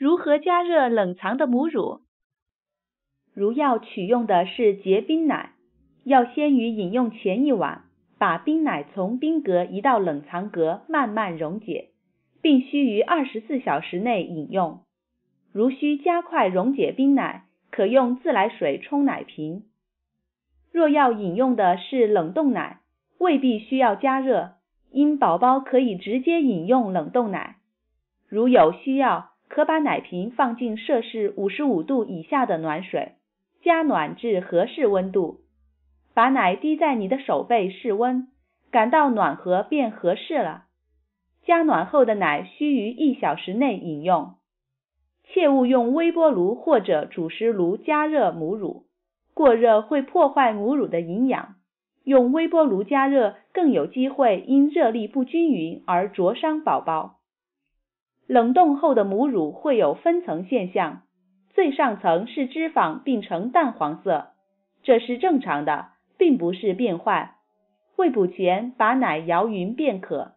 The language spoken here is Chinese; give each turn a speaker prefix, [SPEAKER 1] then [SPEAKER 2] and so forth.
[SPEAKER 1] 如何加热冷藏的母乳？如要取用的是结冰奶，要先于饮用前一晚，把冰奶从冰格移到冷藏格，慢慢溶解，并需于二十四小时内饮用。如需加快溶解冰奶，可用自来水冲奶瓶。若要饮用的是冷冻奶，未必需要加热，因宝宝可以直接饮用冷冻奶。如有需要，可把奶瓶放进摄氏五十五度以下的暖水，加暖至合适温度，把奶滴在你的手背室温，感到暖和便合适了。加暖后的奶需于一小时内饮用，切勿用微波炉或者主食炉加热母乳，过热会破坏母乳的营养。用微波炉加热更有机会因热力不均匀而灼伤宝宝。冷冻后的母乳会有分层现象，最上层是脂肪并呈淡黄色，这是正常的，并不是变坏。喂哺前把奶摇匀便可。